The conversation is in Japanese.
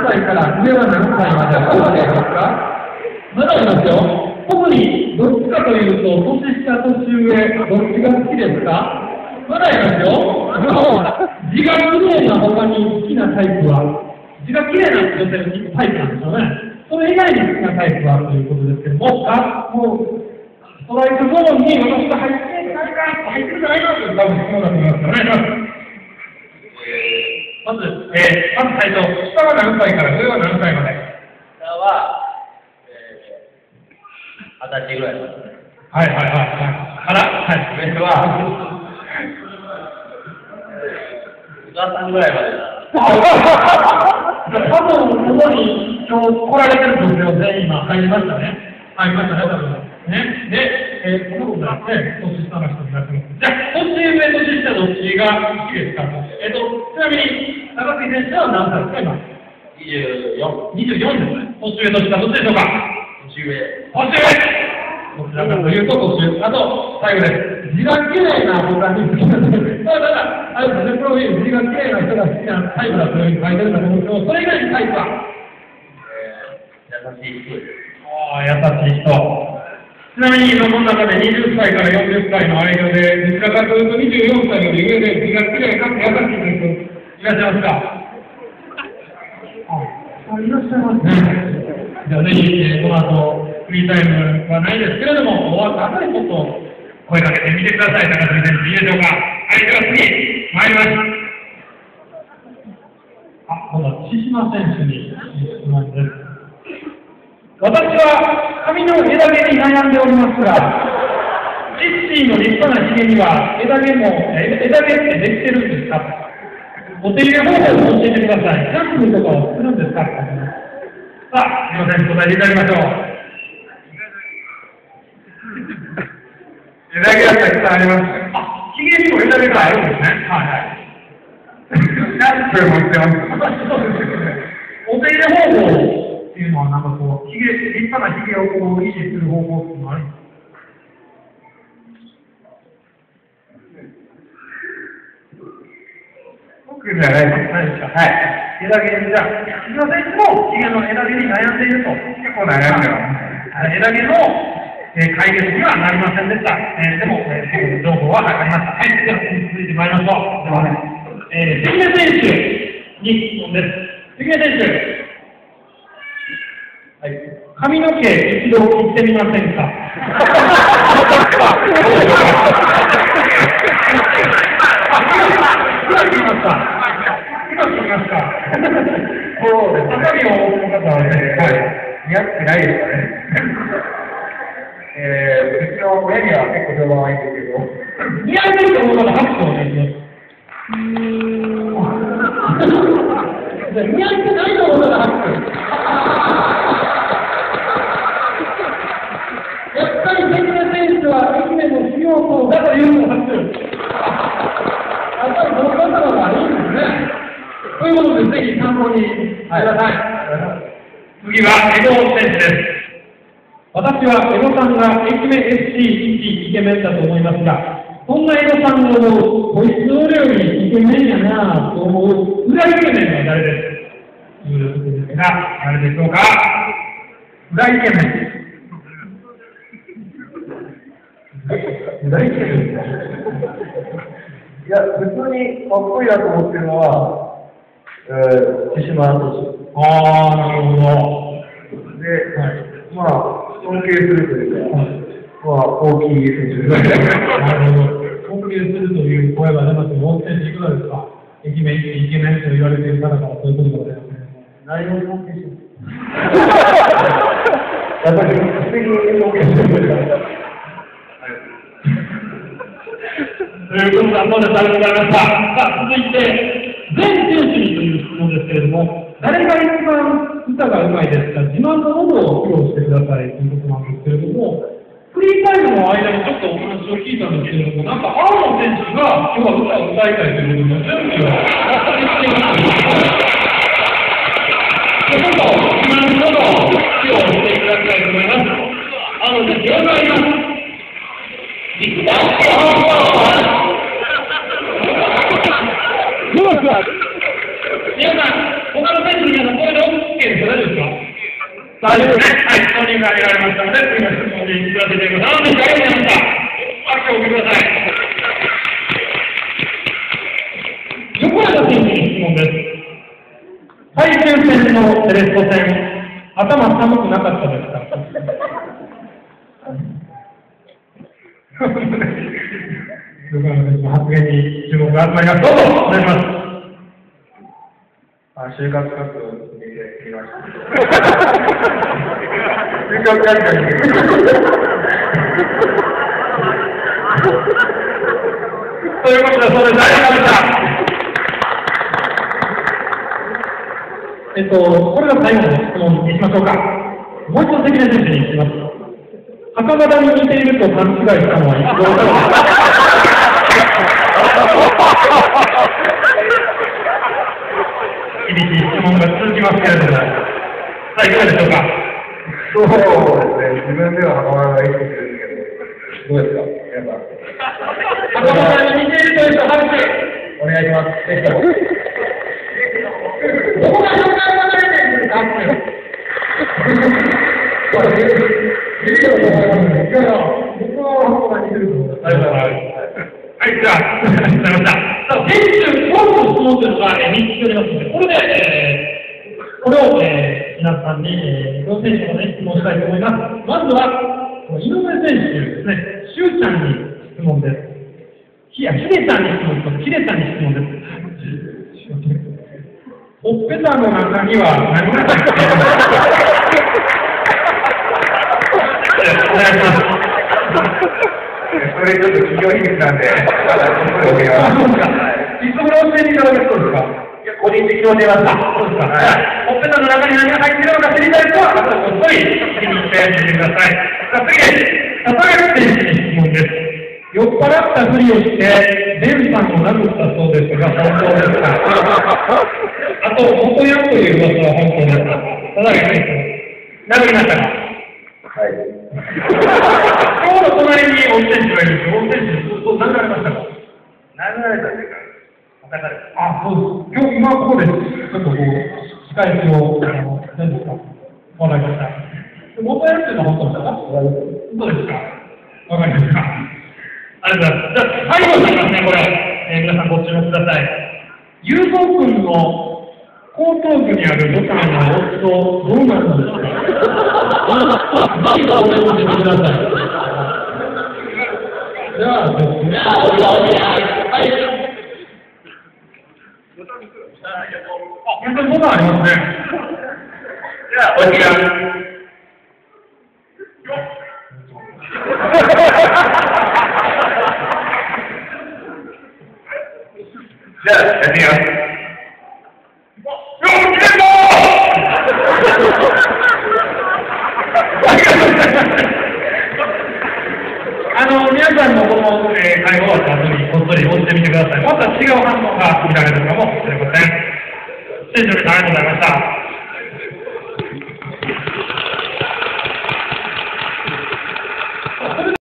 何歳から上は何歳までどこでますか？まだいますよ。特にどっちかというと、年下、年上、どっちが好きですか？まだいますよ。字が綺麗な他に好きなタイプは、字が綺麗な女性のタイプなんですよね。それ以外に好きなタイプはということですけども、あ、もう、ストライクゾーンに私が入ってないか、入ってるんじゃないかという多分質問だと思いますからね。まず、えー、まず最初、下は何歳から上は何歳まで？下は、えー、二十歳ぐらいまで。はいはいはいはい。から、はい、上は、お母さんぐらいまでだ。多分、ここに今日来られてる女性は全員今入りましたね。入りましたね、多分。ね。で、えー、このことだって、年下の人になってます。じゃあ、年上、年下どっちが好きですかえっ、ーと、ちなみに、高木先生は何歳ですか、今。24、24ですね。年上、年下、どっちでしょうか年上。年上どちらかというと年上。あと、最後です。字が綺麗な他に好きなタイプ。ただ、あれですね、プロフィール、字が綺麗な人が好きなタイプだというふうに書いてるんだと思うんですけど、それ以外にタイプは、優しい人です。ああ、優しい人。ちなみに、今この中で20歳から40歳の間で、どちらかというと24歳より上で字が綺麗かつ優しい人いらっしゃいますかあ、いらっしゃいますね。じゃあぜひ、えーこの後、フリータイムはないですけれども、終わった後にちょっと声かけてみてください。高杉選手、いいでしょうか。はい、では次、参ります。あ、今度は千島選手に質問です。私は髪の枝毛に悩んでおりますが、チッシーの立派なひげには枝毛も、え枝毛ってできてるんですか？お手入れ方法を教えてください。シャンプーとかをするんですか？さあ、すいません、答えていただきましょう。枝毛はたくさんあります。あ、ひげにも枝毛があるんですね。はいはい。シャンプーもしてます。お手入れ方法っていうのは、なんかこう、ひげ、立派なひげをこう維持する方法っていうのはあるんですか僕じゃないです。かはい。枝毛、じゃあ、木村選手もひげの枝毛に悩んでいると。結構悩んでます。枝毛の、えー解決にはなりませんでした。えーでも、えー、情報は入りました。はい。では、続いてまいりましょう。ではね、えー、関根選手に質問です。関根選手。はい。髪の毛一度切ってみませんか？今切りますか。今切りますか。そうですね。中身を大方はね、はい。似合ってないですか。ね。えー、うちの親には結構評判はいいんですけど。似合ってると思う方、拍手をお願いします。似合ってないと思う方、拍手。やっぱり関根選手は愛媛の主要校だというのが拍手。やっぱりこの方がいいんですね。ということで、ぜひ参考にしてください。次は江戸選手です。私は江戸さんが愛媛 FC 一イケメンだと思いますが、そんな江戸さんのこいつ俺よりイケメンやなぁと思う、裏イケメンは誰です？ということですが、誰でしょうか裏イケメン。裏イケメンいや、普通にかっこいいなと思ってるのは、えー、千島投ああ、なるほど。手。で、まあ、尊敬するというか、まあ、大きい選手です。なるほど。尊敬するという声が出ますけど、大木選手いかがですか？イケメン、イケメンと言われている方からそういうことが出ますね。何を尊敬してる？やっぱり、素敵に尊敬してるから。ということで、ありがとうございました。さあ、続いて、全選手にという質問ですけれども、誰が一番歌がうまいですか？自慢のものを披露してくださいということなんですけれども、フリータイムの間にちょっとお話を聞いたんです。けれども、なんか、青野選手が今日は歌を歌いたいということで、準備をしています。ちょっと自慢のものを披露していただきたいと思います。青野選手、よろしくお願いします。皆さん、他の選手の皆さん、これで OK です。か大丈夫です。か大丈夫です。ね。はい、本人が挙げられましたので、次の質問に行かせてください。何でしょうありがとうございました。拍手をお送りください。横山選手に質問です。最終戦のセレット戦、頭寒くなかったです。か横山選手の発言に注目が集まります。どうぞ、お願いします。あ、就活活動を見てきました。就活活動にということで、それでありがとうございました。えっと、これが最後の質問にしましょうか。もう一度関根選手にします。袴田に似ていると勘違いしたのはいつ頃厳しい質問が続きますけれども、さあ、いかがでしょうか。そうですね、自分では袴田が生きてるんですけど、どうですか、皆さん。袴田に似ているという人、拍手お願いします。ぜひとも。どこが紹介されてるんですか僕は袴田に似てると思います。ありがとうございます。はい、じゃあ、ありがとうございました。さあ、先週、今日の質問というのが、えー、3つありますので、これで、えー、これを、えー、皆さんに、えー、伊藤選手のね、質問したいと思います。まずは、井上選手ですね、しゅうちゃんに質問です。ひや、ひでさんに質問です。ひでさんに質問です。ほっぺたの中には何が入っているのか。それちょっと企業秘密なんで、あ、そうですつ頃教えていただけそうですかいや、個人的に教えました。そうですか。ほっぺたの中に何が入っているのか知りたい人は、あとこっそり次にしてみてください。さあ、次です。高橋選手に質問です。酔っ払ったふりをして、デンさんを殴ったそうですが、本当ですか？あと、元ヤンという噂は本当ですか？殴りましたかはい。今日の隣に大選手がいるんですよ。大選手、そう殴られましたか殴られたというか、叩かれた。あ、そうです。今日、今ここです。ちょっとこう、控え室を、あの、何ですかわかりました。元やるっていうのは本当ですか？本当ですかわかりました。ありがとうございます。じゃあ、最後になりますね、これ。えー皆さんご注目ください。ゆうぞうくんの後頭部にあるボタンを押すとどうなるんですか？ぜひこれを見てください。じゃあですね。はい。あ、本当にボタンありますね。あ、お時間。じゃあ、やってみよう。よっ、決めあの、皆さんもこの、えー、会話終わった後にこっそり押してみてください。また違う反応が見られるかもしれません。選手の皆さんありがとうございました。